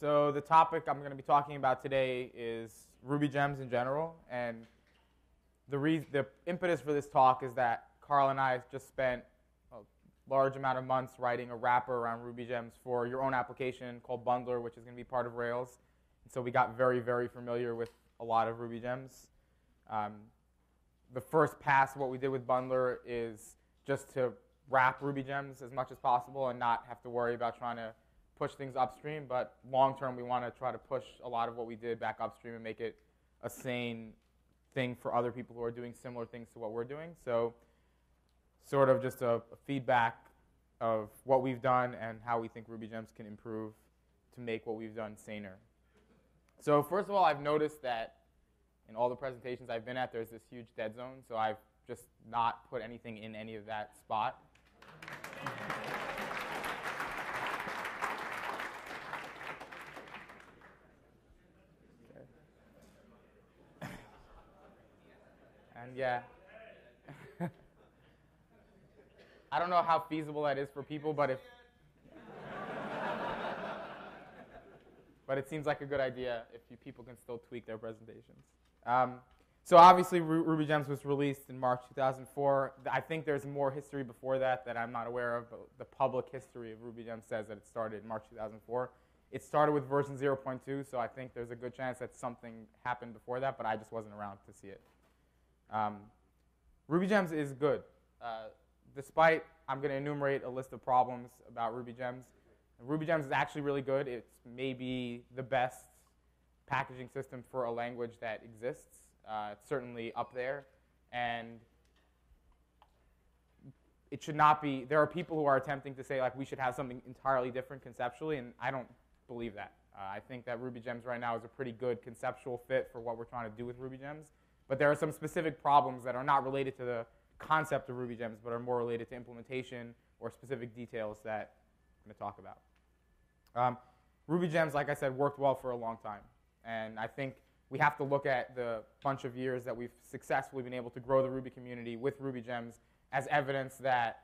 So the topic I'm going to be talking about today is Ruby gems in general, and the re- the impetus for this talk is that Carl and I just spent a large amount of months writing a wrapper around Ruby gems for your own application called Bundler, which is going to be part of Rails. And so we got very, very familiar with a lot of Ruby gems. Um, the first pass, what we did with Bundler is just to wrap Ruby gems as much as possible and not have to worry about trying to push things upstream. But long term, we want to try to push a lot of what we did back upstream and make it a sane thing for other people who are doing similar things to what we're doing. So, sort of just a, a feedback of what we've done and how we think Ruby gems can improve to make what we've done saner. So, first of all, I've noticed that in all the presentations I've been at, there's this huge dead zone. So, I've just not put anything in any of that spot. Yeah. I don't know how feasible that is for people, but if but it seems like a good idea if you, people can still tweak their presentations. Um, so obviously, Ru- Ruby Gems was released in March 2004. I think there's more history before that that I'm not aware of, but the public history of Ruby Gems says that it started in March 2004. It started with version 0.2, so I think there's a good chance that something happened before that, but I just wasn't around to see it. Um, is good. Uh, despite, I'm going to enumerate a list of problems about Ruby Gems. Ruby Gems is actually really good. It's maybe the best packaging system for a language that exists. Uh, it's certainly up there. And it should not be, there are people who are attempting to say, like, we should have something entirely different conceptually, and I don't believe that. Uh, I think that Ruby Gems right now is a pretty good conceptual fit for what we're trying to do with Ruby Gems. But there are some specific problems that are not related to the concept of Ruby Gems, but are more related to implementation or specific details that I'm going to talk about. Um, Ruby Gems, like I said, worked well for a long time. And I think we have to look at the bunch of years that we've successfully been able to grow the Ruby community with Ruby Gems as evidence that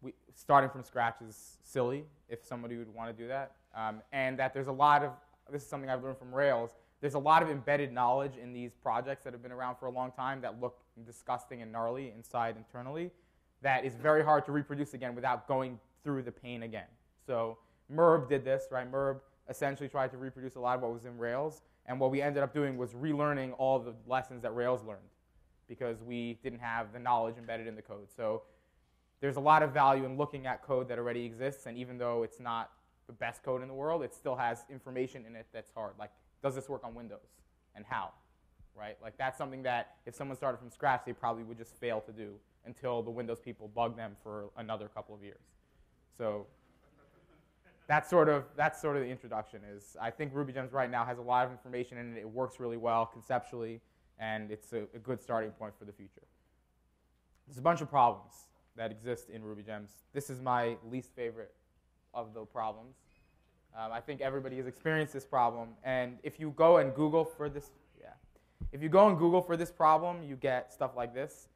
we, starting from scratch is silly if somebody would want to do that. Um, and that there's a lot of, this is something I've learned from Rails, there's a lot of embedded knowledge in these projects that have been around for a long time that look disgusting and gnarly inside internally that is very hard to reproduce again without going through the pain again. So Merb did this, right? Merb essentially tried to reproduce a lot of what was in Rails, and what we ended up doing was relearning all the lessons that Rails learned because we didn't have the knowledge embedded in the code. So there's a lot of value in looking at code that already exists, and even though it's not the best code in the world, it still has information in it that's hard. Like, does this work on Windows, and how? Right? Like that's something that if someone started from scratch, they probably would just fail to do until the Windows people bug them for another couple of years. So that's sort of that's sort of the introduction. Is I think Ruby Gems right now has a lot of information in it. It works really well conceptually, and it's a, a good starting point for the future. There's a bunch of problems that exist in Ruby Gems. This is my least favorite of the problems. Um, I think everybody has experienced this problem, and if you go and Google for this, yeah, if you go and Google for this problem, you get stuff like this.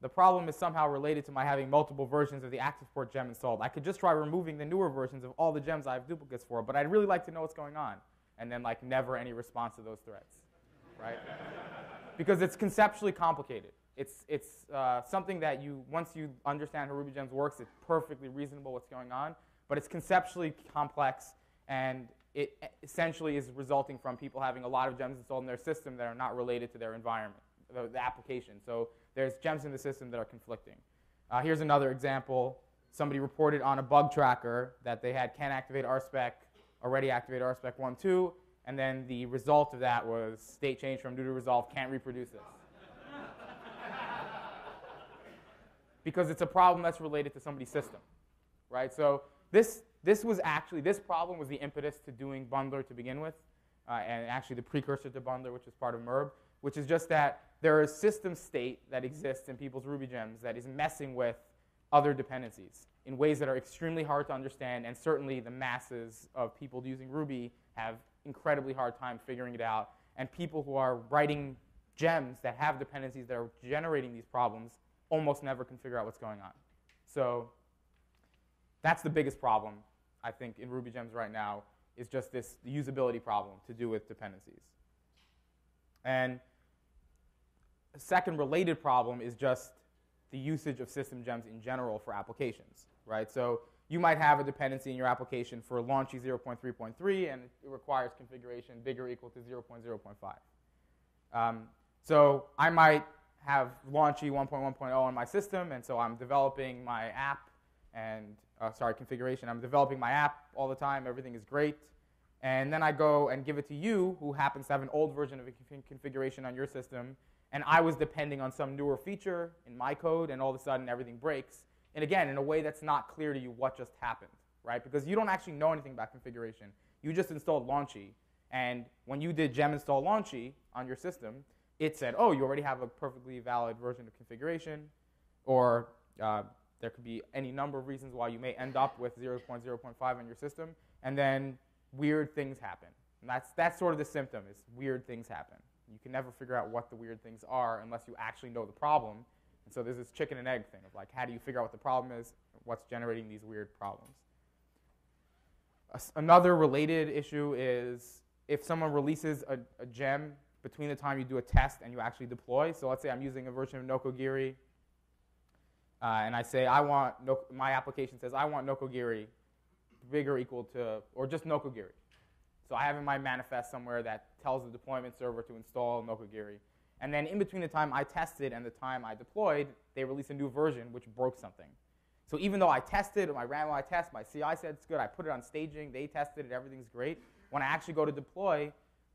The problem is somehow related to my having multiple versions of the ActivePort gem installed. I could just try removing the newer versions of all the gems I have duplicates for, but I'd really like to know what's going on. And then like never any response to those threads, right? because it's conceptually complicated. It's, it's uh, something that you, once you understand how Ruby Gems works, it's perfectly reasonable what's going on, but it's conceptually complex and it essentially is resulting from people having a lot of gems installed in their system that are not related to their environment, the, the application. So there's gems in the system that are conflicting. Uh, here's another example. Somebody reported on a bug tracker that they had can't activate RSpec, already activate RSpec 1.2, and then the result of that was state change from due to resolve, can't reproduce this. because it's a problem that's related to somebody's system, right? So this, this was actually, this problem was the impetus to doing Bundler to begin with, uh, and actually the precursor to Bundler, which is part of MERB, which is just that there is system state that exists in people's Ruby gems that is messing with other dependencies in ways that are extremely hard to understand, and certainly the masses of people using Ruby have incredibly hard time figuring it out. And people who are writing gems that have dependencies that are generating these problems almost never can figure out what's going on. So that's the biggest problem, I think, in Ruby gems right now, is just this usability problem to do with dependencies. And a second related problem is just the usage of system gems in general for applications, right? So you might have a dependency in your application for launchy 0.3.3 and it requires configuration bigger or equal to 0.0.5. Um, so I might have launchy 1.1.0 on my system, and so I'm developing my app and, uh, sorry, configuration. I'm developing my app all the time. Everything is great. And then I go and give it to you, who happens to have an old version of a configuration on your system, and I was depending on some newer feature in my code, and all of a sudden everything breaks. And again, in a way that's not clear to you what just happened, right? Because you don't actually know anything about configuration. You just installed Launchy, and when you did gem install Launchy on your system, it said, oh, you already have a perfectly valid version of configuration, or uh, there could be any number of reasons why you may end up with 0.0.5 in your system, and then weird things happen. And that's, that's sort of the symptom, is weird things happen. You can never figure out what the weird things are unless you actually know the problem. And so there's this chicken and egg thing of like, how do you figure out what the problem is? What's generating these weird problems? Another related issue is if someone releases a, a gem between the time you do a test and you actually deploy. So let's say I'm using a version of Nokogiri, uh, and I say I want no, my application says I want Nokogiri bigger equal to, or just Nokogiri. So I have in my manifest somewhere that tells the deployment server to install Nokogiri. And then in between the time I tested and the time I deployed, they released a new version which broke something. So even though I tested, I ran my test, my CI said it's good, I put it on staging, they tested it, everything's great. When I actually go to deploy,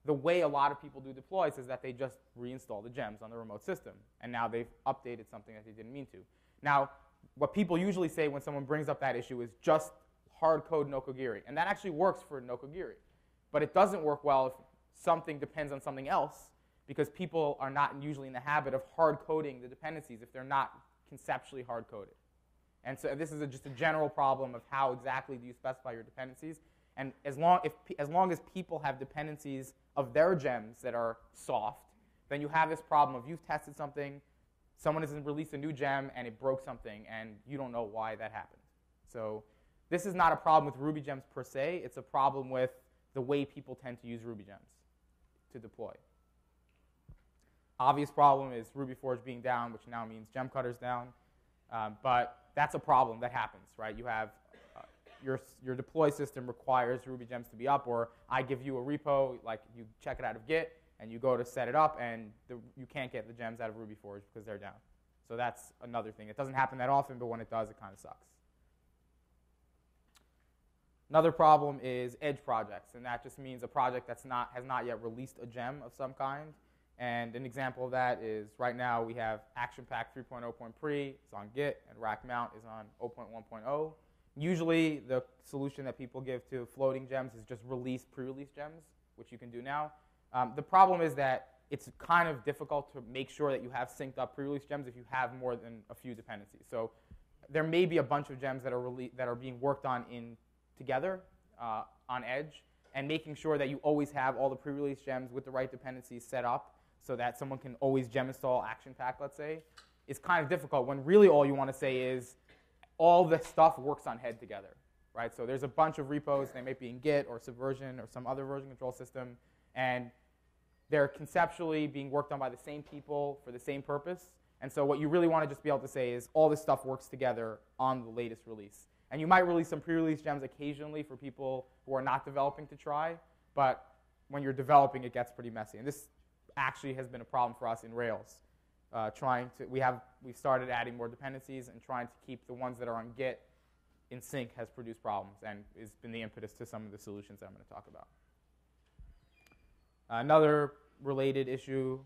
the way a lot of people do deploys is that they just reinstall the gems on the remote system. And now they've updated something that they didn't mean to. Now, what people usually say when someone brings up that issue is just hard code Nokogiri. And that actually works for Nokogiri. But it doesn't work well if something depends on something else because people are not usually in the habit of hard coding the dependencies if they're not conceptually hard coded. And so this is a, just a general problem of how exactly do you specify your dependencies. And as long, if, as long as people have dependencies of their gems that are soft, then you have this problem of you've tested something, someone has released a new gem, and it broke something, and you don't know why that happened. So this is not a problem with Ruby gems per se. It's a problem with the way people tend to use Ruby gems to deploy. Obvious problem is Ruby Forge being down, which now means GemCutter's down. Um, but that's a problem that happens, right? You have your, your deploy system requires Ruby gems to be up, or I give you a repo, like you check it out of Git, and you go to set it up, and the, you can't get the gems out of Ruby Forge because they're down. So that's another thing. It doesn't happen that often, but when it does, it kind of sucks. Another problem is edge projects, and that just means a project that's not, has not yet released a gem of some kind. And an example of that is right now we have Action ActionPack 3.0.pre, it's on Git, and RackMount is on 0.1.0. Usually, the solution that people give to floating gems is just release pre-release gems, which you can do now. Um, the problem is that it's kind of difficult to make sure that you have synced up pre-release gems if you have more than a few dependencies. So there may be a bunch of gems that are, that are being worked on in together uh, on Edge, and making sure that you always have all the pre-release gems with the right dependencies set up so that someone can always gem install action pack, let's say, is kind of difficult when really all you want to say is all the stuff works on head together, right? So there's a bunch of repos. They may be in Git or Subversion or some other version control system, and they're conceptually being worked on by the same people for the same purpose. And so what you really want to just be able to say is all this stuff works together on the latest release. And you might release some pre-release gems occasionally for people who are not developing to try, but when you're developing, it gets pretty messy. And this actually has been a problem for us in Rails uh, trying to, we have, we've started adding more dependencies and trying to keep the ones that are on Git in sync has produced problems and has been the impetus to some of the solutions that I'm going to talk about. Another related issue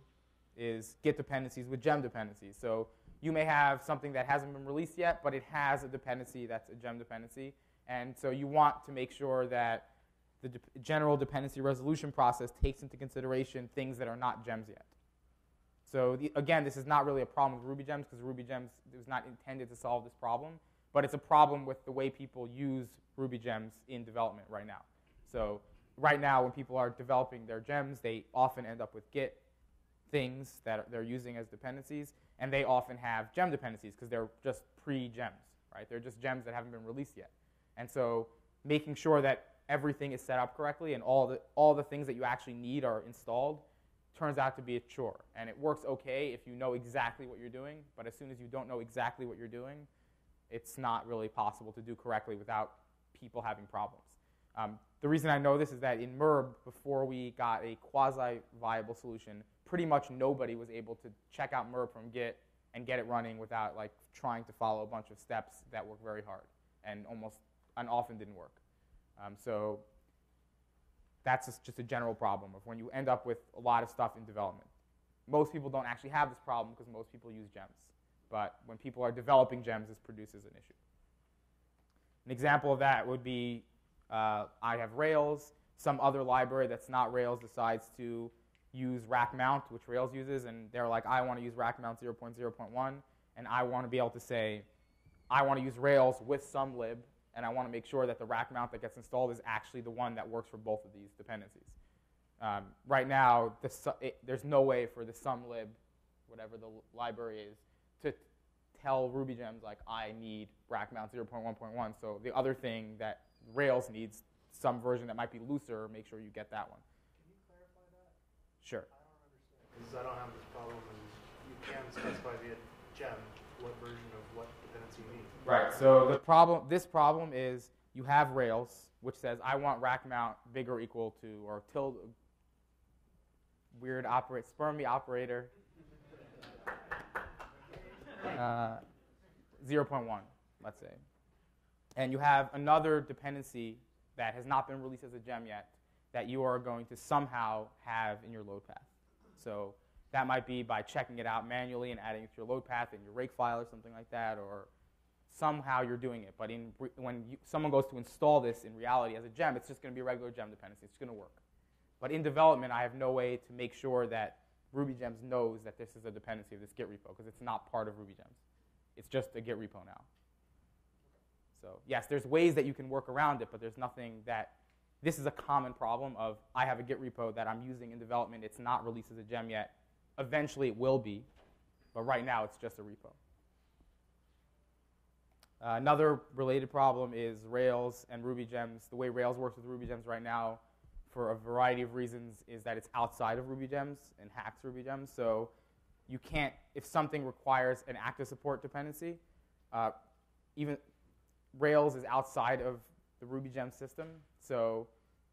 is Git dependencies with gem dependencies. So you may have something that hasn't been released yet, but it has a dependency that's a gem dependency. And so you want to make sure that the de general dependency resolution process takes into consideration things that are not gems yet. So the, again, this is not really a problem with Ruby Gems because Ruby Gems was not intended to solve this problem, but it's a problem with the way people use Ruby Gems in development right now. So right now, when people are developing their gems, they often end up with Git things that they're using as dependencies, and they often have gem dependencies because they're just pre-gems, right? They're just gems that haven't been released yet. And so making sure that everything is set up correctly and all the, all the things that you actually need are installed, turns out to be a chore. And it works okay if you know exactly what you're doing, but as soon as you don't know exactly what you're doing, it's not really possible to do correctly without people having problems. Um, the reason I know this is that in MERB, before we got a quasi-viable solution, pretty much nobody was able to check out MERB from Git and get it running without like trying to follow a bunch of steps that work very hard and almost and often didn't work. Um, so that's just a general problem of when you end up with a lot of stuff in development. Most people don't actually have this problem because most people use gems. But when people are developing gems, this produces an issue. An example of that would be uh, I have Rails. Some other library that's not Rails decides to use rack mount, which Rails uses, and they're like, I want to use rack mount 0.0.1, and I want to be able to say, I want to use Rails with some lib, and I want to make sure that the rack mount that gets installed is actually the one that works for both of these dependencies. Um, right now, the it, there's no way for the sum lib, whatever the library is, to tell RubyGems like I need rack mount 0.1.1. So the other thing that Rails needs some version that might be looser, make sure you get that one. Can you clarify that? Sure. I don't understand. Because I don't have this problem, and you can specify via gem what version of what dependency you need. Right. So the problem, this problem is you have Rails, which says I want rack mount bigger or equal to or tilde weird operate spermy operator uh, 0.1, let's say. And you have another dependency that has not been released as a gem yet that you are going to somehow have in your load path. So that might be by checking it out manually and adding it to your load path in your rake file or something like that, or somehow you're doing it. But in, when you, someone goes to install this in reality as a gem, it's just going to be a regular gem dependency. It's going to work. But in development, I have no way to make sure that RubyGems knows that this is a dependency of this Git repo because it's not part of RubyGems. It's just a Git repo now. So yes, there's ways that you can work around it, but there's nothing that this is a common problem of I have a Git repo that I'm using in development. It's not released as a gem yet. Eventually it will be, but right now it's just a repo. Uh, another related problem is Rails and Ruby gems. The way Rails works with Ruby gems right now, for a variety of reasons, is that it's outside of Ruby gems and hacks Ruby gems. So you can't, if something requires an active support dependency, uh, even Rails is outside of the RubyGems system. So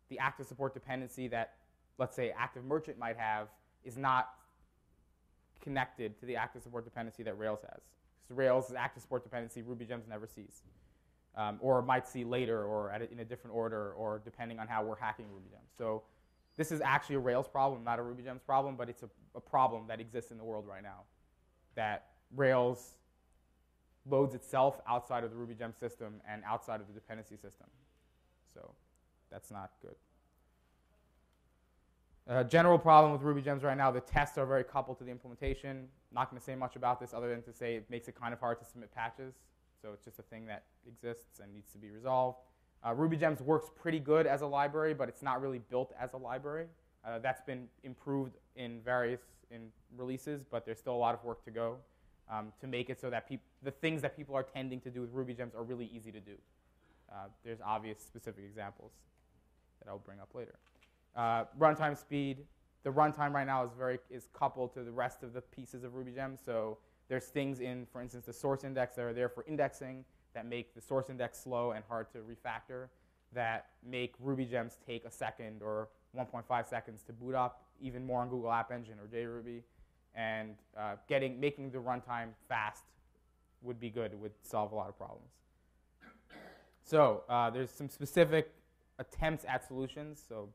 the active support dependency that, let's say, Active Merchant might have is not connected to the active support dependency that Rails has. So Rails' is active support dependency, RubyGems never sees. Um, or might see later or a, in a different order or depending on how we're hacking RubyGems. So this is actually a Rails problem, not a RubyGems problem, but it's a, a problem that exists in the world right now. That Rails loads itself outside of the RubyGems system and outside of the dependency system. So that's not good. Uh, general problem with RubyGems right now, the tests are very coupled to the implementation. Not going to say much about this other than to say it makes it kind of hard to submit patches. So it's just a thing that exists and needs to be resolved. Uh, RubyGems works pretty good as a library, but it's not really built as a library. Uh, that's been improved in various in releases, but there's still a lot of work to go um, to make it so that the things that people are tending to do with Ruby gems are really easy to do. Uh, there's obvious specific examples that I'll bring up later. Uh, runtime speed. The runtime right now is very is coupled to the rest of the pieces of RubyGems. So there's things in, for instance, the source index that are there for indexing that make the source index slow and hard to refactor. That make Ruby gems take a second or 1.5 seconds to boot up, even more on Google App Engine or JRuby. And uh, getting making the runtime fast would be good. It would solve a lot of problems. So uh, there's some specific attempts at solutions. So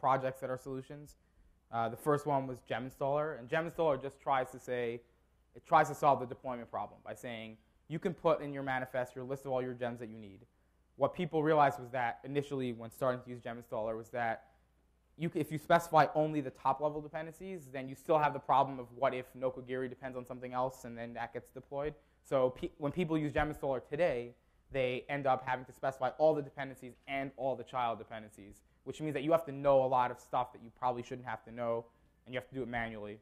projects that are solutions. Uh, the first one was Gem Installer, and Gem Installer just tries to say, it tries to solve the deployment problem by saying you can put in your manifest your list of all your gems that you need. What people realized was that initially, when starting to use Gem Installer, was that you, if you specify only the top level dependencies, then you still have the problem of what if Nokogiri depends on something else and then that gets deployed. So pe when people use Gem today, they end up having to specify all the dependencies and all the child dependencies which means that you have to know a lot of stuff that you probably shouldn't have to know, and you have to do it manually.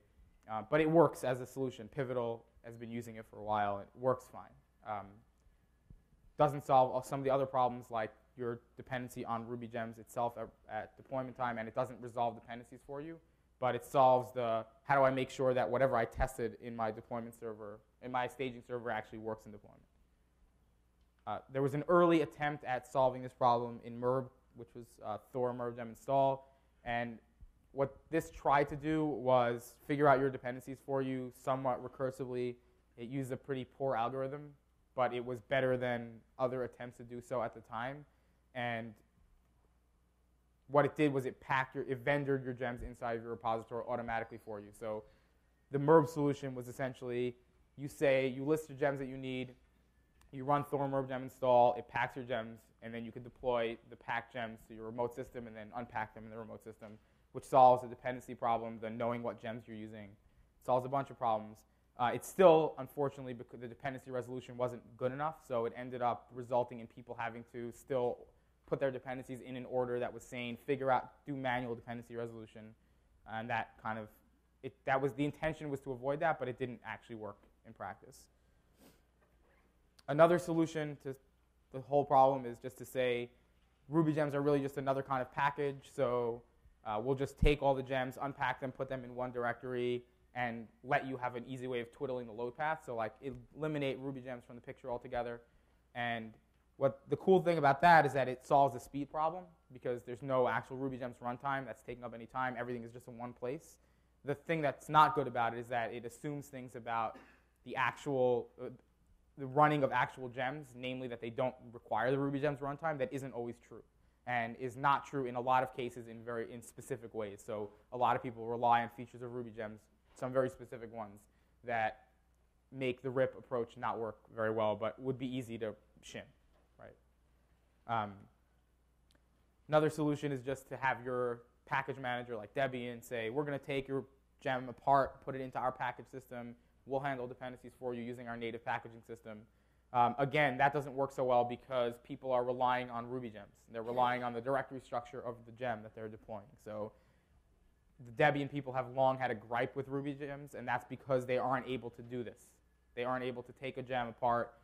Uh, but it works as a solution. Pivotal has been using it for a while. It works fine. Um, doesn't solve some of the other problems like your dependency on Ruby gems itself at, at deployment time, and it doesn't resolve dependencies for you, but it solves the how do I make sure that whatever I tested in my deployment server, in my staging server, actually works in deployment. Uh, there was an early attempt at solving this problem in MERB, which was uh, Thor MERB gem install, and what this tried to do was figure out your dependencies for you somewhat recursively. It used a pretty poor algorithm, but it was better than other attempts to do so at the time. And what it did was it packed your, it vendored your gems inside of your repository automatically for you. So the MERB solution was essentially you say, you list the gems that you need, you run Thor MERB gem install, it packs your gems, and then you can deploy the packed gems to your remote system and then unpack them in the remote system, which solves the dependency problem, the knowing what gems you're using, solves a bunch of problems. Uh, it's still, unfortunately, because the dependency resolution wasn't good enough, so it ended up resulting in people having to still put their dependencies in an order that was sane, figure out, do manual dependency resolution, and that kind of, it, that was the intention was to avoid that, but it didn't actually work in practice. Another solution to the whole problem is just to say Ruby gems are really just another kind of package, so uh, we'll just take all the gems, unpack them, put them in one directory, and let you have an easy way of twiddling the load path. So like eliminate Ruby gems from the picture altogether. And what the cool thing about that is that it solves the speed problem because there's no actual Ruby gems runtime that's taking up any time. Everything is just in one place. The thing that's not good about it is that it assumes things about the actual uh, the running of actual gems, namely that they don't require the Ruby gems runtime, that isn't always true and is not true in a lot of cases in very in specific ways. So a lot of people rely on features of Ruby gems, some very specific ones that make the RIP approach not work very well, but would be easy to shim? Um, another solution is just to have your package manager like Debian say, we're going to take your gem apart, put it into our package system. We'll handle dependencies for you using our native packaging system. Um, again, that doesn't work so well because people are relying on Ruby gems. They're relying on the directory structure of the gem that they're deploying. So the Debian people have long had a gripe with Ruby gems, and that's because they aren't able to do this. They aren't able to take a gem apart,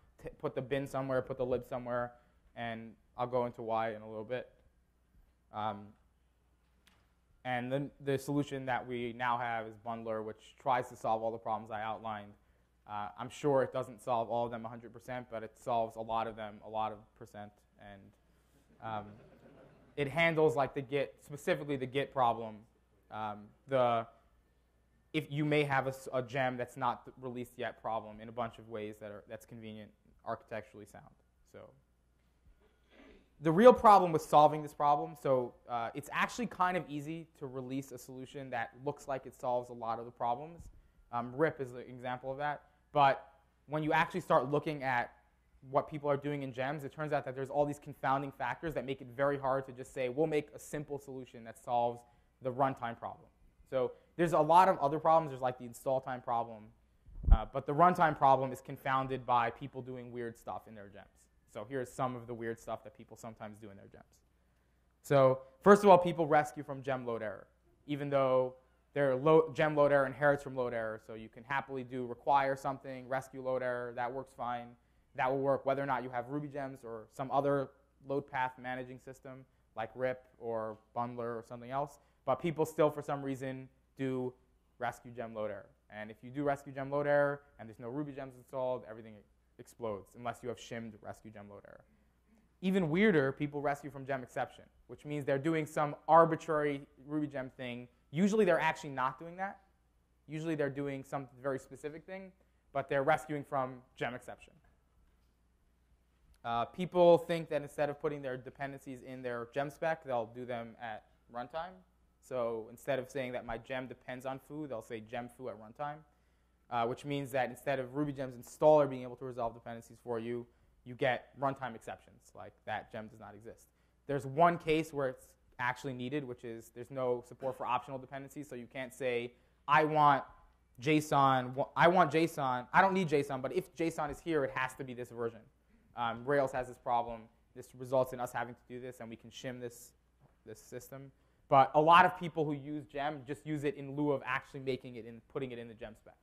put the bin somewhere, put the lib somewhere, and I'll go into why in a little bit. Um, and then the solution that we now have is Bundler, which tries to solve all the problems I outlined. Uh, I'm sure it doesn't solve all of them 100%, but it solves a lot of them, a lot of percent. And um, it handles like the Git, specifically the Git problem. Um, the if you may have a, a, gem that's not released yet problem in a bunch of ways that are that's convenient, architecturally sound. So the real problem with solving this problem, so uh, it's actually kind of easy to release a solution that looks like it solves a lot of the problems. Um, RIP is an example of that. But when you actually start looking at what people are doing in gems, it turns out that there's all these confounding factors that make it very hard to just say, we'll make a simple solution that solves the runtime problem. So there's a lot of other problems. There's like the install time problem. Uh, but the runtime problem is confounded by people doing weird stuff in their gems. So here's some of the weird stuff that people sometimes do in their gems. So first of all, people rescue from gem load error, even though their gem load error inherits from load error, so you can happily do require something, rescue load error, that works fine. That will work whether or not you have Ruby gems or some other load path managing system like RIP or Bundler or something else. But people still, for some reason, do rescue gem load error. And if you do rescue gem load error and there's no Ruby gems installed, everything explodes unless you have shimmed rescue gem load error. Even weirder, people rescue from gem exception, which means they're doing some arbitrary Ruby gem thing Usually they're actually not doing that. Usually they're doing some very specific thing, but they're rescuing from gem exception. Uh, people think that instead of putting their dependencies in their gem spec, they'll do them at runtime. So instead of saying that my gem depends on foo, they'll say gem foo at runtime, uh, which means that instead of RubyGem's installer being able to resolve dependencies for you, you get runtime exceptions, like that gem does not exist. There's one case where it's actually needed, which is there's no support for optional dependencies. So you can't say, I want JSON, I want JSON, I don't need JSON, but if JSON is here, it has to be this version. Um, Rails has this problem. This results in us having to do this, and we can shim this, this system. But a lot of people who use gem just use it in lieu of actually making it and putting it in the gem spec.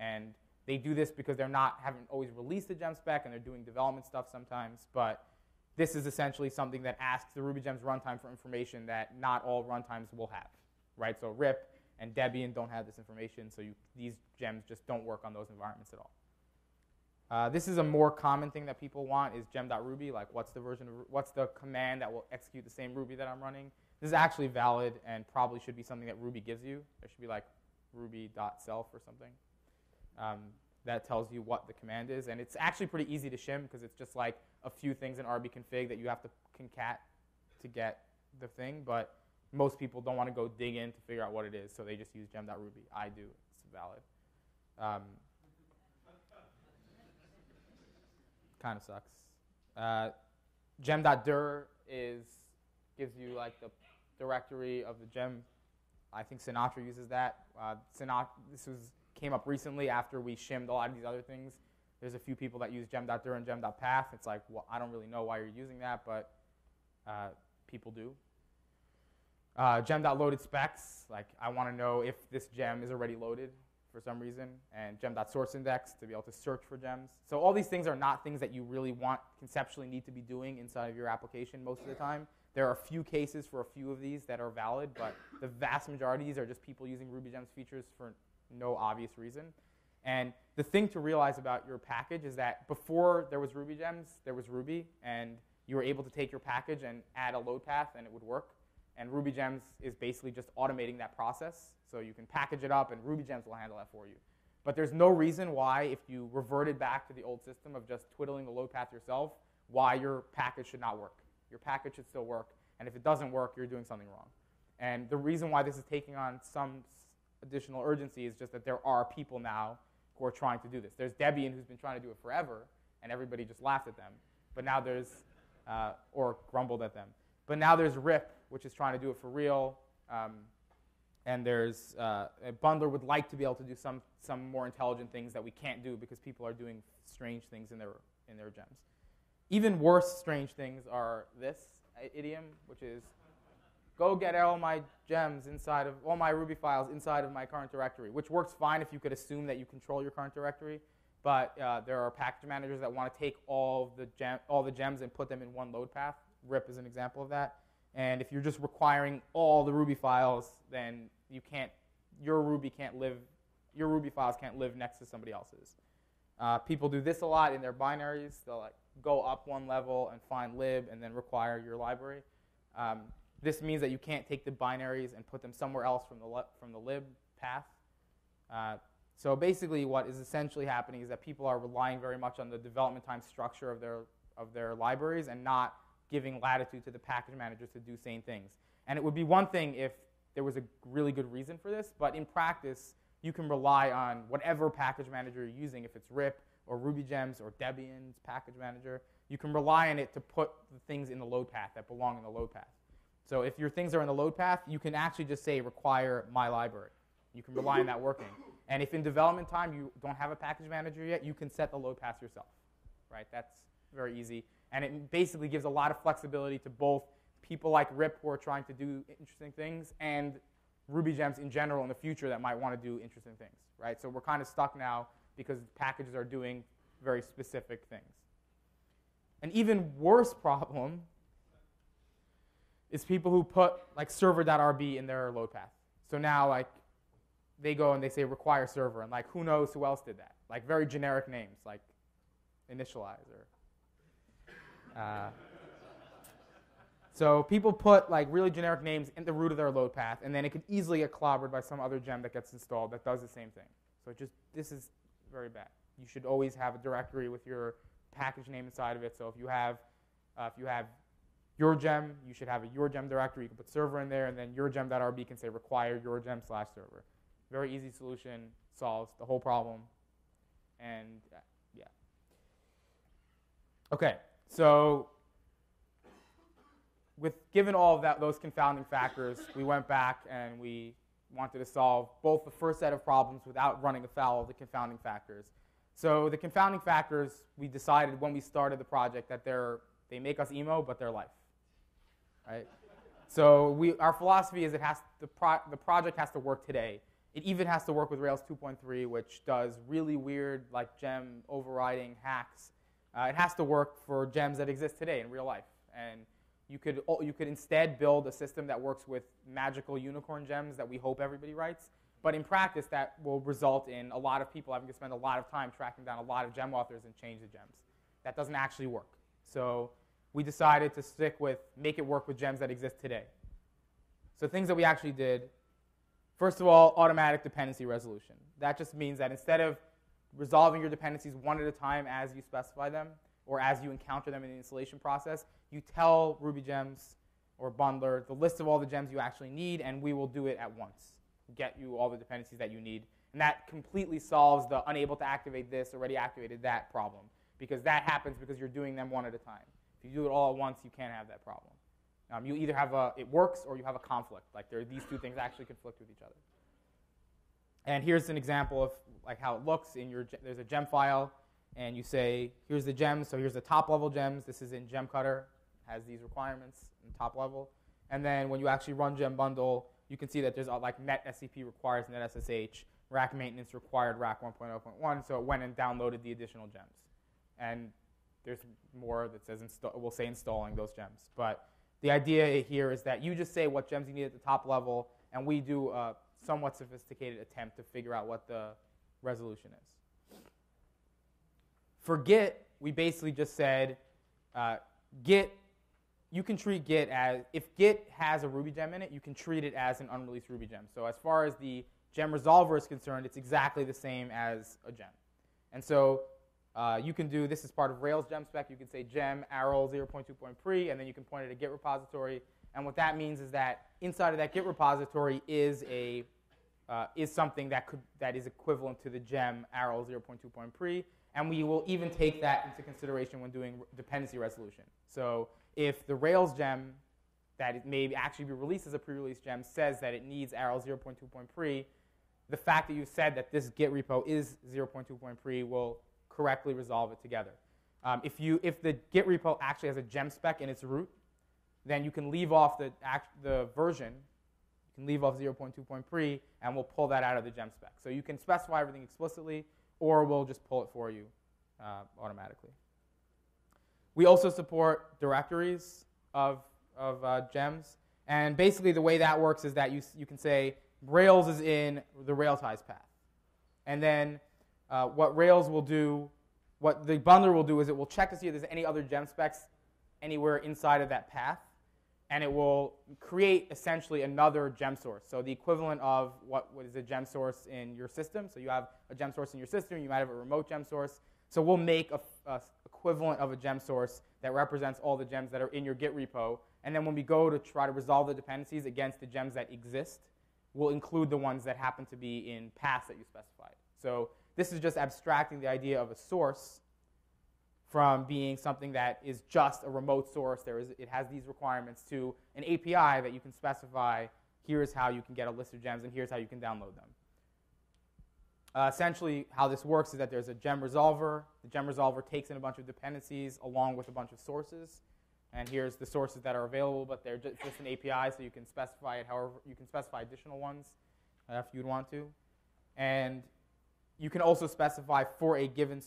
And they do this because they're not haven't always released the gem spec and they're doing development stuff sometimes. But this is essentially something that asks the Ruby Gems runtime for information that not all runtimes will have, right? So RIP and Debian don't have this information, so you, these gems just don't work on those environments at all. Uh, this is a more common thing that people want is gem.ruby, like what's the version of, what's the command that will execute the same Ruby that I'm running. This is actually valid and probably should be something that Ruby gives you. There should be like ruby.self or something. Um, that tells you what the command is. And it's actually pretty easy to shim because it's just like a few things in rbconfig that you have to concat to get the thing. But most people don't want to go dig in to figure out what it is, so they just use gem.ruby. I do. It's valid. Um, kind of sucks. Uh, gem.dir is gives you like the directory of the gem. I think Sinatra uses that. Uh, Sinatra, this was came up recently after we shimmed a lot of these other things. There's a few people that use gem.dir and gem.path. It's like, well, I don't really know why you're using that, but uh, people do. Uh, gem.loaded specs, like I want to know if this gem is already loaded for some reason, and gem.source index to be able to search for gems. So all these things are not things that you really want conceptually need to be doing inside of your application most of the time. There are a few cases for a few of these that are valid, but the vast majority of these are just people using RubyGems features for no obvious reason. And the thing to realize about your package is that before there was RubyGems, there was Ruby, and you were able to take your package and add a load path, and it would work. And RubyGems is basically just automating that process. So you can package it up, and RubyGems will handle that for you. But there's no reason why, if you reverted back to the old system of just twiddling the load path yourself, why your package should not work. Your package should still work, and if it doesn't work, you're doing something wrong. And the reason why this is taking on some additional urgency is just that there are people now who are trying to do this. There's Debian who's been trying to do it forever, and everybody just laughed at them. But now there's, uh, or grumbled at them. But now there's RIP, which is trying to do it for real. Um, and there's uh, Bundler would like to be able to do some, some more intelligent things that we can't do because people are doing strange things in their, in their gems. Even worse strange things are this idiom, which is go get all my gems inside of all my Ruby files inside of my current directory, which works fine if you could assume that you control your current directory. But uh, there are package managers that want to take all the gem, all the gems and put them in one load path. RIP is an example of that. And if you're just requiring all the Ruby files, then you can't, your Ruby can't live, your Ruby files can't live next to somebody else's. Uh, people do this a lot in their binaries. They'll like go up one level and find lib and then require your library. Um, this means that you can't take the binaries and put them somewhere else from the, from the lib path. Uh, so basically what is essentially happening is that people are relying very much on the development time structure of their, of their libraries and not giving latitude to the package managers to do same things. And it would be one thing if there was a really good reason for this, but in practice, you can rely on whatever package manager you're using, if it's RIP or RubyGems or Debian's package manager, you can rely on it to put the things in the load path that belong in the load path. So if your things are in the load path, you can actually just say require my library. You can rely on that working. And if in development time you don't have a package manager yet, you can set the load path yourself. Right? That's very easy. And it basically gives a lot of flexibility to both people like RIP who are trying to do interesting things and Ruby gems in general in the future that might want to do interesting things. Right? So we're kind of stuck now because packages are doing very specific things. An even worse problem is people who put like server.rb in their load path. So now like they go and they say require server and like who knows who else did that? Like very generic names like initialize or uh, so people put like really generic names in the root of their load path, and then it could easily get clobbered by some other gem that gets installed that does the same thing. So just this is very bad. You should always have a directory with your package name inside of it. So if you have uh, if you have your gem, you should have a your gem directory. You can put server in there, and then your gem.rb can say require your gem slash server. Very easy solution, solves the whole problem, and uh, yeah. Okay, so with given all of that, those confounding factors, we went back and we wanted to solve both the first set of problems without running afoul of the confounding factors. So the confounding factors, we decided when we started the project that they're, they make us emo, but they're life right? So we, our philosophy is it has the, pro, the project has to work today. It even has to work with Rails 2.3, which does really weird like gem overriding hacks Uh, it has to work for gems that exist today in real life. And you could, you could instead build a system that works with magical unicorn gems that we hope everybody writes. But in practice, that will result in a lot of people having to spend a lot of time tracking down a lot of gem authors and change the gems. That doesn't actually work. So we decided to stick with make it work with gems that exist today. So things that we actually did, first of all, automatic dependency resolution. That just means that instead of resolving your dependencies one at a time as you specify them or as you encounter them in the installation process, you tell Ruby Gems or Bundler the list of all the gems you actually need, and we will do it at once, get you all the dependencies that you need. And that completely solves the unable to activate this, already activated that problem, because that happens because you're doing them one at a time. If you do it all at once, you can't have that problem. Um, you either have a, it works or you have a conflict. Like there, are these two things actually conflict with each other. And here's an example of like how it looks in your, there's a gem file, and you say, here's the gems, so here's the top level gems. This is in GemCutter, has these requirements in top level. And then when you actually run gem bundle, you can see that there's like net SCP requires net SSH, rack maintenance required rack 1.0.1, so it went and downloaded the additional gems. And there's more that says will say installing those gems. But the idea here is that you just say what gems you need at the top level, and we do a somewhat sophisticated attempt to figure out what the resolution is. For Git, we basically just said uh, Git, you can treat Git as, if Git has a Ruby gem in it, you can treat it as an unreleased Ruby gem. So as far as the gem resolver is concerned, it's exactly the same as a gem. And so uh, you can do, this is part of Rails gem spec, you can say gem arel 0.2.pre, and then you can point it at a Git repository. And what that means is that inside of that Git repository is a uh, is something that could that is equivalent to the gem arel 0.2.pre, and we will even take that into consideration when doing dependency resolution. So if the Rails gem that it may actually be released as a pre-release gem says that it needs arel 0.2.pre, the fact that you said that this Git repo is 0.2.pre will correctly resolve it together. Um, if, you, if the Git repo actually has a gem spec in its root, then you can leave off the, the version, you can leave off 0.2.3, and we'll pull that out of the gem spec. So you can specify everything explicitly, or we'll just pull it for you uh, automatically. We also support directories of, of uh, gems. And basically, the way that works is that you, you can say Rails is in the Railties path. And then uh, what Rails will do, what the bundler will do is it will check to see if there's any other gem specs anywhere inside of that path. And it will create essentially another gem source. So the equivalent of what, what is a gem source in your system. So you have a gem source in your system, you might have a remote gem source. So we'll make a, a equivalent of a gem source that represents all the gems that are in your Git repo. And then when we go to try to resolve the dependencies against the gems that exist, we'll include the ones that happen to be in paths that you specified. So this is just abstracting the idea of a source from being something that is just a remote source. There is, it has these requirements to an API that you can specify. Here's how you can get a list of gems, and here's how you can download them. Uh, essentially, how this works is that there's a gem resolver. The gem resolver takes in a bunch of dependencies along with a bunch of sources. And here's the sources that are available, but they're just, just an API, so you can specify it however you can specify additional ones uh, if you'd want to. And you can also specify for a given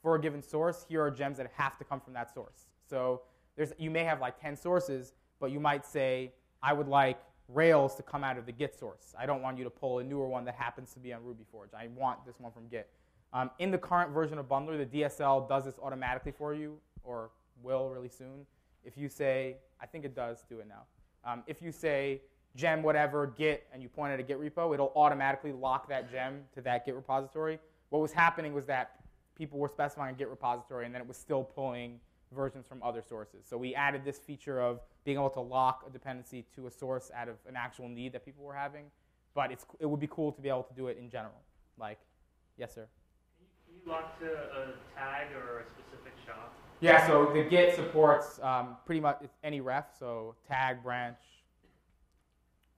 for a given source, here are gems that have to come from that source. So there's, you may have like 10 sources, but you might say, I would like Rails to come out of the Git source. I don't want you to pull a newer one that happens to be on Ruby Forge. I want this one from Git. Um, in the current version of Bundler, the DSL does this automatically for you, or will really soon. If you say, I think it does do it now. Um, if you say gem whatever git and you point at a git repo, it'll automatically lock that gem to that git repository. What was happening was that people were specifying a git repository and then it was still pulling versions from other sources. So we added this feature of being able to lock a dependency to a source out of an actual need that people were having. But it's, it would be cool to be able to do it in general. Like, yes, sir? Can you lock to a tag or a specific SHA? Yeah, so the Git supports um, pretty much any ref, so tag, branch,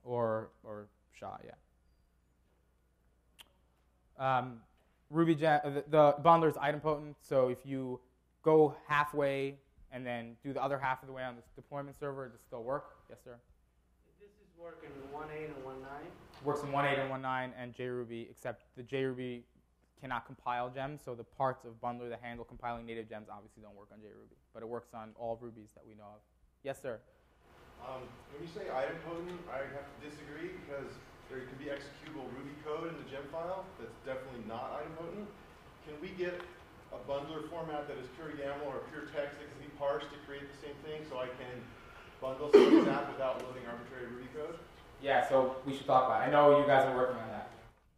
or, or SHA, yeah. Um, Ruby Gem, the, the bundler is idempotent, so if you go halfway and then do the other half of the way on this deployment server, does it still work? Yes, sir. This is working 1.8 and 1.9. Works in 1.8 and 1.9 and JRuby, except the JRuby cannot compile gems, so the parts of bundler that handle compiling native gems obviously don't work on JRuby, but it works on all Rubies that we know of. Yes, sir. Um, when you say idempotent, I have to disagree because there could be executable Ruby code in the gem file that's definitely not idempotent. Can we get a bundler format that is pure YAML or pure text that can be parsed to create the same thing so I can bundle something app without loading arbitrary Ruby code? Yeah, so we should talk about it. I know you guys are working on that.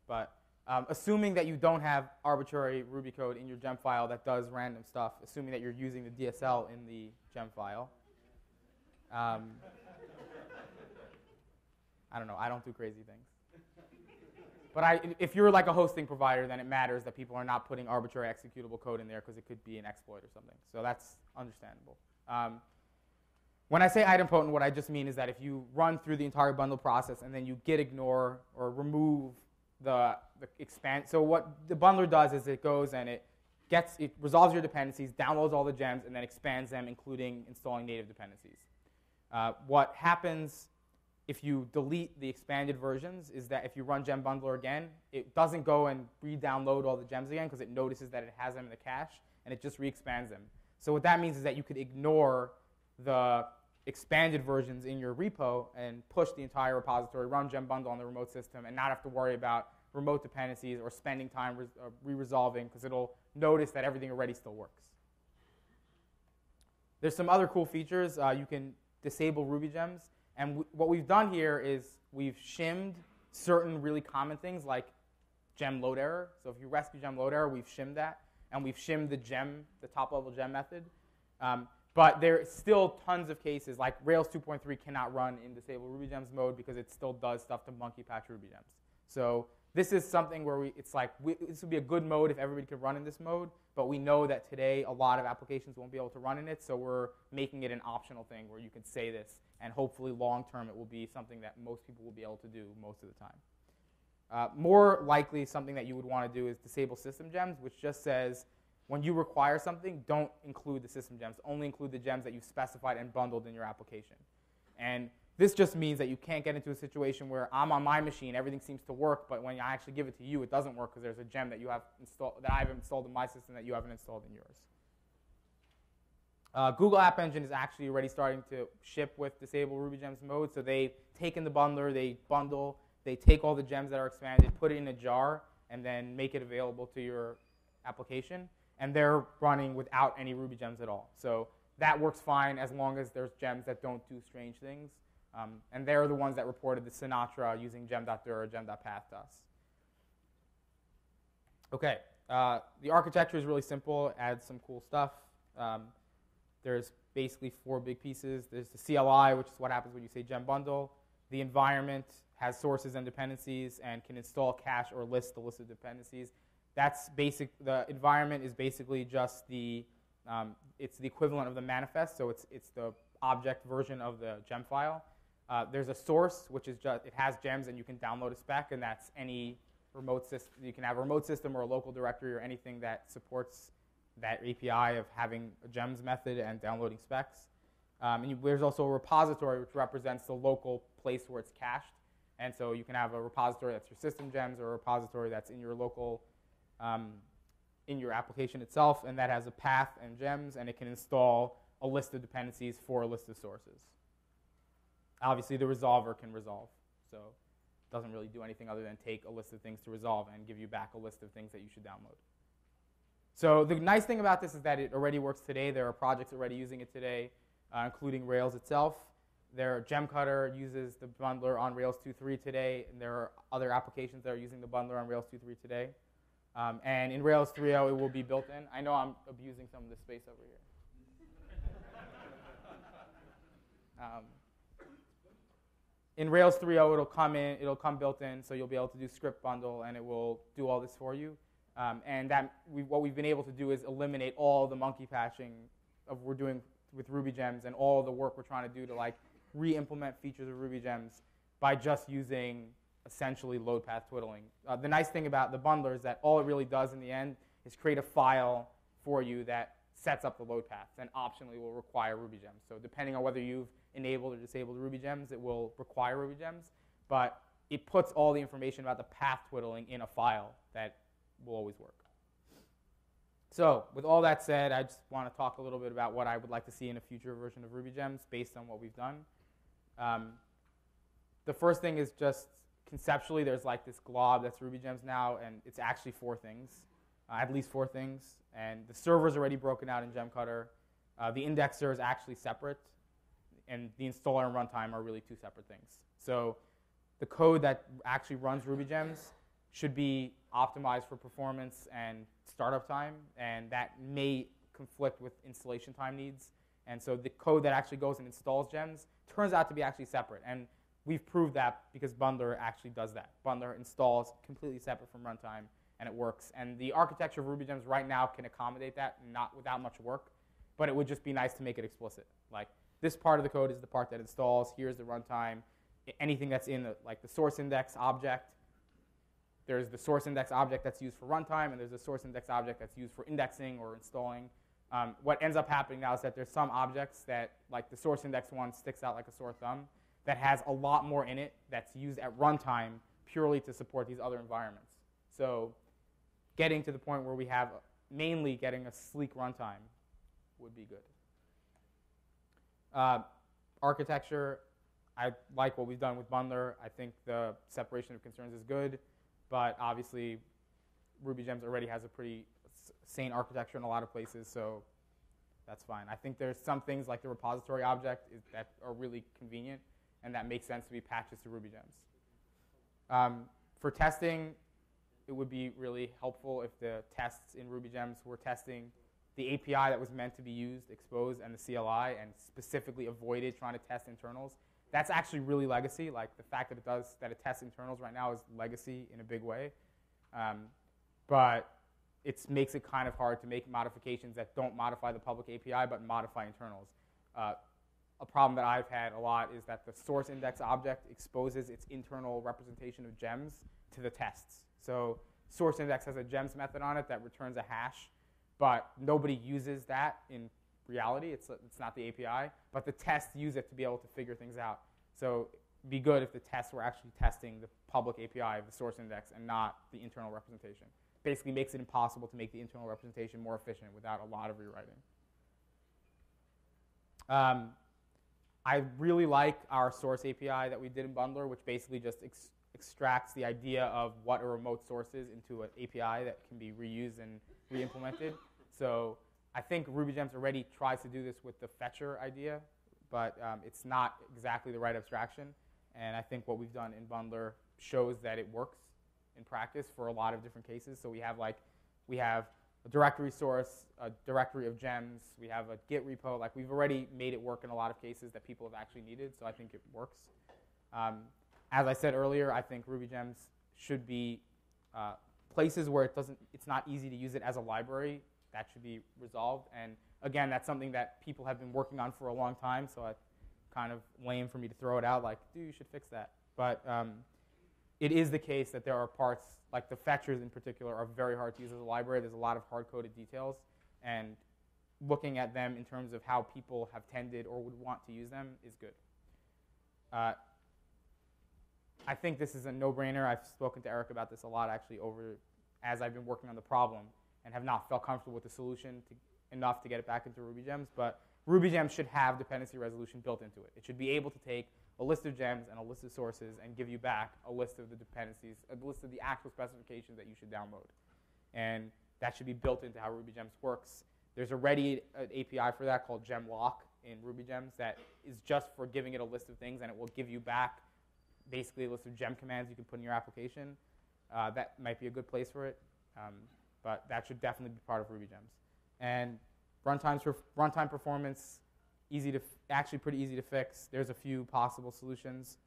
But um, assuming that you don't have arbitrary Ruby code in your gem file that does random stuff, assuming that you're using the DSL in the gem file, um, I don't know. I don't do crazy things. But I, if you're like a hosting provider, then it matters that people are not putting arbitrary executable code in there because it could be an exploit or something. So that's understandable. Um, when I say idempotent, what I just mean is that if you run through the entire bundle process and then you git ignore or remove the, the expand, so what the bundler does is it goes and it gets, it resolves your dependencies, downloads all the gems, and then expands them, including installing native dependencies. Uh, what happens if you delete the expanded versions is that if you run gem bundler again, it doesn't go and re-download all the gems again because it notices that it has them in the cache and it just re-expands them. So what that means is that you could ignore the expanded versions in your repo and push the entire repository, run gem bundle on the remote system, and not have to worry about remote dependencies or spending time uh, re-resolving because it'll notice that everything already still works. There's some other cool features. Uh, you can disable Ruby gems. And what we've done here is we've shimmed certain really common things like gem load error. So if you rescue gem load error, we've shimmed that. And we've shimmed the gem, the top level gem method. Um, but there are still tons of cases, like Rails 2.3 cannot run in disable Ruby gems mode because it still does stuff to monkey patch Ruby gems. So this is something where we, it's like, we, this would be a good mode if everybody could run in this mode, but we know that today a lot of applications won't be able to run in it, so we're making it an optional thing where you can say this, and hopefully long term it will be something that most people will be able to do most of the time. Uh, more likely, something that you would want to do is disable system gems, which just says when you require something, don't include the system gems. Only include the gems that you've specified and bundled in your application. And this just means that you can't get into a situation where I'm on my machine, everything seems to work, but when I actually give it to you, it doesn't work because there's a gem that you have installed that I've installed in my system that you haven't installed in yours. Uh, Google App Engine is actually already starting to ship with disable Ruby Gems mode. So they've taken the bundler, they bundle, they take all the gems that are expanded, put it in a jar, and then make it available to your application. And they're running without any Ruby gems at all. So that works fine as long as there's gems that don't do strange things. Um, and they're the ones that reported the Sinatra using gem.dir or gem.path to us. Okay, uh, the architecture is really simple, adds some cool stuff. Um, there's basically four big pieces. There's the CLI, which is what happens when you say gem bundle. The environment has sources and dependencies and can install cache or list the list of dependencies. That's basic. The environment is basically just the um, it's the equivalent of the manifest, so it's it's the object version of the gem file. Uh, there's a source, which is just it has gems, and you can download a spec, and that's any remote system. You can have a remote system or a local directory or anything that supports that API of having a gems method and downloading specs. Um, and you, there's also a repository, which represents the local place where it's cached. And so you can have a repository that's your system gems or a repository that's in your local, um, in your application itself, and that has a path and gems, and it can install a list of dependencies for a list of sources. Obviously, the resolver can resolve, so it doesn't really do anything other than take a list of things to resolve and give you back a list of things that you should download. So the nice thing about this is that it already works today. There are projects already using it today, uh, including Rails itself. Their Gemcutter uses the bundler on Rails 2.3 today, and there are other applications that are using the bundler on Rails 2.3 today. Um, and in Rails 3.0, it will be built in. I know I'm abusing some of the space over here. Um, in Rails 3.0, it'll come in, it'll come built in, so you'll be able to do script bundle, and it will do all this for you. Um, and that we, what we've been able to do is eliminate all the monkey patching of we're doing with Ruby gems and all the work we're trying to do to like re-implement features of Ruby gems by just using essentially load path twiddling. Uh, the nice thing about the bundler is that all it really does in the end is create a file for you that sets up the load paths and optionally will require Ruby gems. So depending on whether you've enabled or disabled Ruby gems, it will require Ruby gems, but it puts all the information about the path twiddling in a file that will always work. So, with all that said, I just want to talk a little bit about what I would like to see in a future version of Ruby Gems based on what we've done. Um, the first thing is just conceptually, there's like this glob that's Ruby Gems now, and it's actually four things, uh, at least four things. And the server is already broken out in Gemcutter. Uh, the indexer is actually separate, and the installer and runtime are really two separate things. So, the code that actually runs Ruby Gems should be optimized for performance and startup time, and that may conflict with installation time needs. And so the code that actually goes and installs gems turns out to be actually separate. And we've proved that because Bundler actually does that. Bundler installs completely separate from runtime, and it works. And the architecture of Ruby gems right now can accommodate that, not without much work. But it would just be nice to make it explicit. Like this part of the code is the part that installs. Here's the runtime. Anything that's in the, like the source index object there's the source index object that's used for runtime, and there's a source index object that's used for indexing or installing. Um, what ends up happening now is that there's some objects that, like the source index one, sticks out like a sore thumb, that has a lot more in it that's used at runtime purely to support these other environments. So getting to the point where we have mainly getting a sleek runtime would be good. Uh, architecture, I like what we've done with Bundler. I think the separation of concerns is good but obviously Ruby Gems already has a pretty sane architecture in a lot of places, so that's fine. I think there's some things like the repository object is, that are really convenient, and that makes sense to be patches to Ruby Gems. Um, for testing, it would be really helpful if the tests in Ruby Gems were testing the API that was meant to be used, exposed, and the CLI, and specifically avoided trying to test internals that's actually really legacy. Like the fact that it does that it tests internals right now is legacy in a big way. Um, but it makes it kind of hard to make modifications that don't modify the public API but modify internals. Uh, a problem that I've had a lot is that the source index object exposes its internal representation of gems to the tests. So source index has a gems method on it that returns a hash, but nobody uses that in reality. It's, it's not the API, but the tests use it to be able to figure things out. So it'd be good if the tests were actually testing the public API of the source index and not the internal representation. Basically makes it impossible to make the internal representation more efficient without a lot of rewriting. Um, I really like our source API that we did in Bundler, which basically just ex extracts the idea of what a remote source is into an API that can be reused and re-implemented. So I think RubyGems already tries to do this with the fetcher idea, but um, it's not exactly the right abstraction. And I think what we've done in Bundler shows that it works in practice for a lot of different cases. So we have like, we have a directory source, a directory of gems, we have a Git repo. Like we've already made it work in a lot of cases that people have actually needed. So I think it works. Um, as I said earlier, I think Ruby Gems should be uh, places where it doesn't, it's not easy to use it as a library that should be resolved. And again, that's something that people have been working on for a long time, so it's kind of lame for me to throw it out like, dude, you should fix that. But um, it is the case that there are parts, like the fetchers in particular, are very hard to use as a library. There's a lot of hard-coded details, and looking at them in terms of how people have tended or would want to use them is good. Uh, I think this is a no-brainer. I've spoken to Eric about this a lot, actually, over as I've been working on the problem and have not felt comfortable with the solution to, enough to get it back into Ruby Gems. But Ruby Gems should have dependency resolution built into it. It should be able to take a list of gems and a list of sources and give you back a list of the dependencies, a list of the actual specifications that you should download. And that should be built into how Ruby Gems works. There's already an API for that called GemLock in Ruby Gems that is just for giving it a list of things and it will give you back basically a list of gem commands you can put in your application. Uh, that might be a good place for it. Um, but that should definitely be part of Ruby Gems. And runtimes for runtime performance, easy to actually pretty easy to fix. There's a few possible solutions.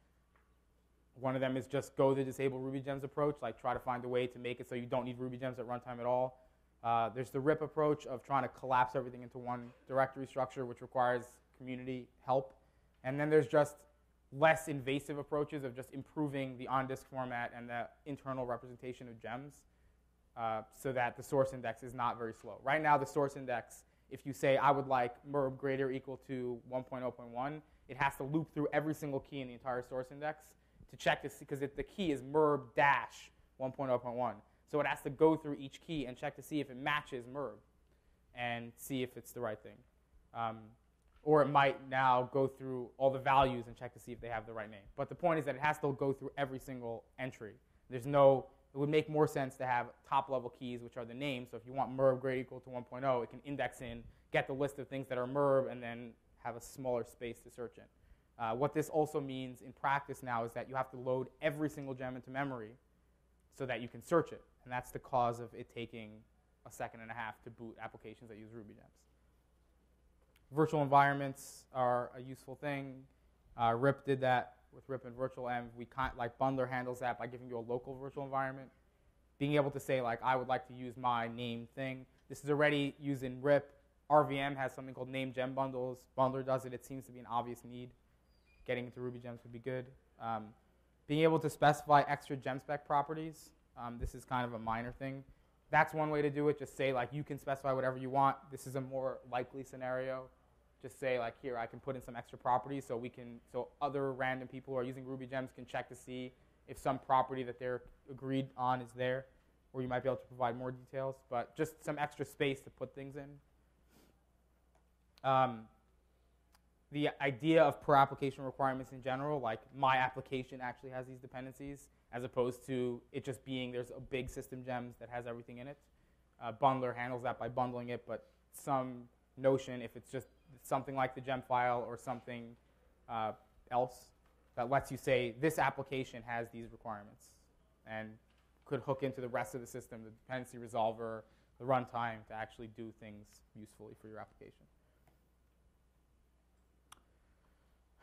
One of them is just go the disable Ruby Gems approach, like try to find a way to make it so you don't need Ruby Gems at runtime at all. Uh, there's the RIP approach of trying to collapse everything into one directory structure, which requires community help. And then there's just less invasive approaches of just improving the on-disk format and the internal representation of gems. Uh, so that the source index is not very slow. Right now, the source index, if you say I would like merb greater equal to 1.0.1, it has to loop through every single key in the entire source index to check to see, because if the key is merb dash 1.0.1. So it has to go through each key and check to see if it matches merb. and see if it's the right thing. Um, or it might now go through all the values and check to see if they have the right name. But the point is that it has to go through every single entry. There's no, it would make more sense to have top level keys, which are the names. So if you want MERB grade equal to 1.0, it can index in, get the list of things that are MERB, and then have a smaller space to search in. Uh, what this also means in practice now is that you have to load every single gem into memory so that you can search it. And that's the cause of it taking a second and a half to boot applications that use Ruby gems. Virtual environments are a useful thing. Uh, RIP did that with RIP and virtual env. We kind like Bundler handles that by giving you a local virtual environment. Being able to say like I would like to use my name thing. This is already used in RIP. RVM has something called name gem bundles. Bundler does it. It seems to be an obvious need. Getting into Ruby gems would be good. Um, being able to specify extra gem spec properties. Um, this is kind of a minor thing. That's one way to do it. Just say like you can specify whatever you want. This is a more likely scenario. Just say like here I can put in some extra properties so we can so other random people who are using Ruby gems can check to see if some property that they're agreed on is there, or you might be able to provide more details. But just some extra space to put things in. Um, the idea of per application requirements in general, like my application actually has these dependencies, as opposed to it just being there's a big system gems that has everything in it. Uh, bundler handles that by bundling it, but some notion, if it's just something like the gem file or something uh, else that lets you say this application has these requirements and could hook into the rest of the system, the dependency resolver, the runtime to actually do things usefully for your application.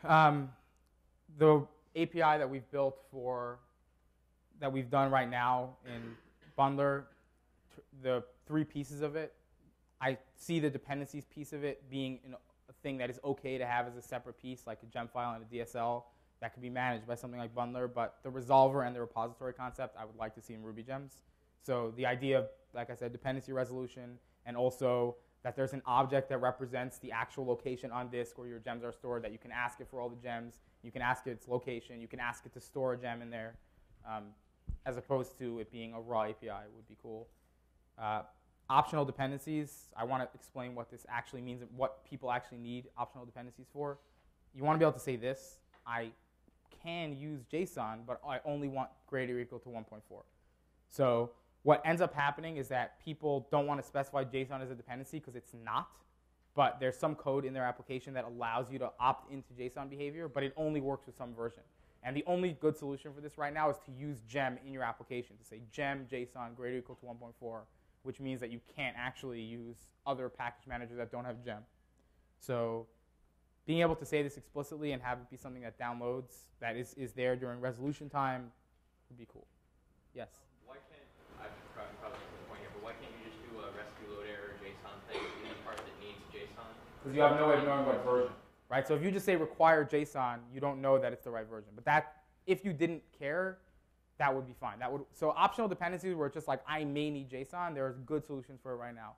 Um, the API that we've built for, that we've done right now in Bundler, the three pieces of it, I see the dependencies piece of it being a thing that is okay to have as a separate piece, like a gem file and a DSL that could be managed by something like Bundler. But the resolver and the repository concept, I would like to see in Ruby gems. So the idea of, like I said, dependency resolution and also that there's an object that represents the actual location on disk where your gems are stored, that you can ask it for all the gems, you can ask it its location, you can ask it to store a gem in there, um, as opposed to it being a raw API would be cool. Uh, optional dependencies, I want to explain what this actually means and what people actually need optional dependencies for. You want to be able to say this, I can use JSON, but I only want greater or equal to 1.4. So what ends up happening is that people don't want to specify JSON as a dependency because it's not, but there's some code in their application that allows you to opt into JSON behavior, but it only works with some version. And the only good solution for this right now is to use gem in your application, to say gem JSON greater or equal to 1.4, which means that you can't actually use other package managers that don't have gem. So being able to say this explicitly and have it be something that downloads, that is, is there during resolution time, would be cool. Yes? Why can't, I probably, probably the point here, but why can't you just do a rescue load error JSON thing in the part that needs JSON? Because you have no way of knowing what version, right? So if you just say require JSON, you don't know that it's the right version. But that, if you didn't care, that would be fine. That would so optional dependencies where it's just like I may need JSON. There's good solutions for it right now.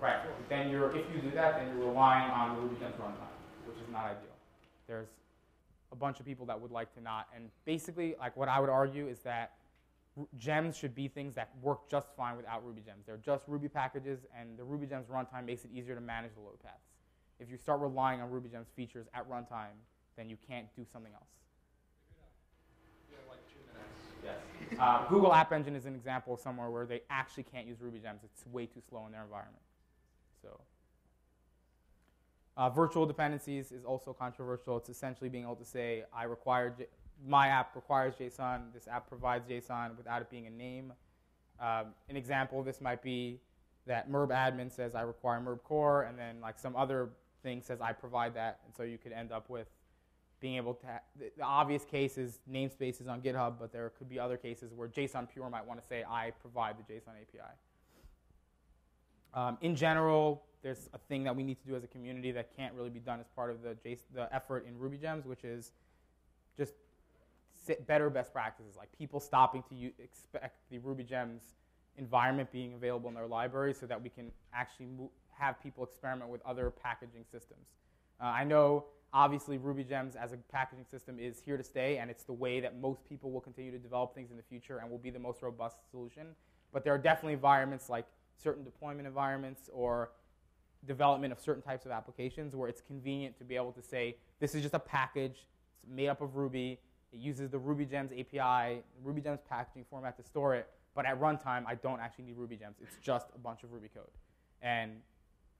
Right. Then you're if you do that, then you're relying on the Ruby gems runtime, which is not ideal. There's a bunch of people that would like to not. And basically, like what I would argue is that gems should be things that work just fine without Ruby gems. They're just Ruby packages, and the Ruby gems runtime makes it easier to manage the load paths. If you start relying on Ruby gems features at runtime, then you can't do something else. Yes. Uh, Google App Engine is an example of somewhere where they actually can't use Ruby gems. It's way too slow in their environment. So. Uh, virtual dependencies is also controversial. It's essentially being able to say, I require my app requires JSON, this app provides JSON without it being a name. Um, an example of this might be that MERB admin says I require MERB core, and then like some other thing says I provide that, and so you could end up with being able to. the, obvious case is namespaces on GitHub, but there could be other cases where JSON pure might want to say I provide the JSON API. Um, in general, there's a thing that we need to do as a community that can't really be done as part of the, JSON, the effort in Ruby Gems, which is just sit better best practices, like people stopping to use, expect the Ruby Gems environment being available in their library so that we can actually have people experiment with other packaging systems. Uh, I know, obviously, Ruby Gems as a packaging system is here to stay, and it's the way that most people will continue to develop things in the future and will be the most robust solution. But there are definitely environments like certain deployment environments or development of certain types of applications where it's convenient to be able to say, this is just a package, it's made up of Ruby, it uses the RubyGems API, RubyGems packaging format to store it, but at runtime, I don't actually need RubyGems. It's just a bunch of Ruby code. And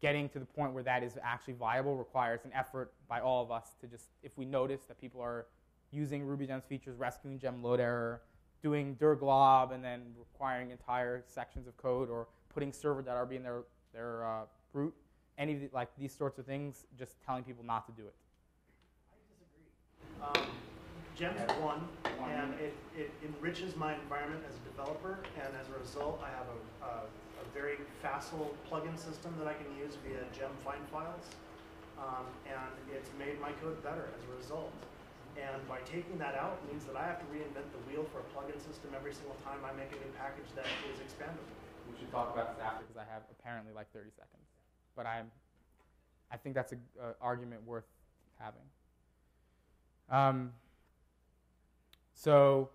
getting to the point where that is actually viable requires an effort by all of us to just, if we notice that people are using RubyGems features, rescuing gem load error, doing dir glob, and then requiring entire sections of code, or putting server.rb in their, their uh, root, any of the, like these sorts of things, just telling people not to do it. I disagree. Um, Gem's one, and it, it enriches my environment as a developer, and as a result, I have a, a, a very facile plugin system that I can use via gem find files. Um, and it's made my code better as a result. And by taking that out means that I have to reinvent the wheel for a plugin system every single time I make a new package that is expandable. We should talk about this after because I have apparently like 30 seconds. But I'm, I think that's an argument worth having. Um, so,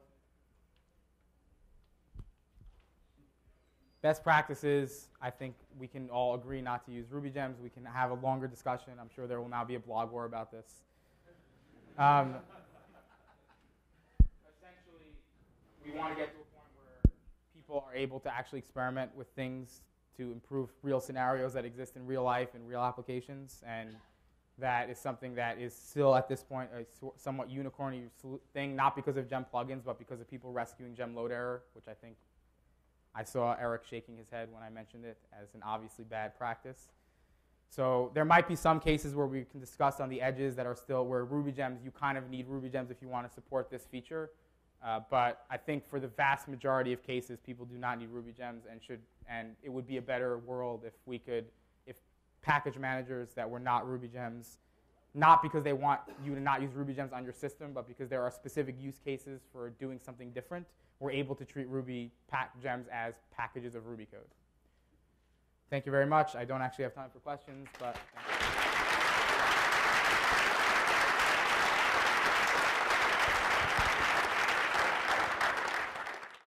best practices, I think we can all agree not to use Ruby gems. We can have a longer discussion. I'm sure there will now be a blog war about this. Um, essentially, we want to get to a point where people are able to actually experiment with things to improve real scenarios that exist in real life and real applications. And that is something that is still at this point a somewhat unicorny thing, not because of gem plugins, but because of people rescuing gem load error, which I think I saw Eric shaking his head when I mentioned it as an obviously bad practice. So there might be some cases where we can discuss on the edges that are still where Ruby gems, you kind of need Ruby gems if you want to support this feature. Uh, but I think for the vast majority of cases, people do not need Ruby gems and should, and it would be a better world if we could, if package managers that were not Ruby gems, not because they want you to not use Ruby gems on your system, but because there are specific use cases for doing something different, we're able to treat Ruby pack gems as packages of Ruby code. Thank you very much. I don't actually have time for questions, but.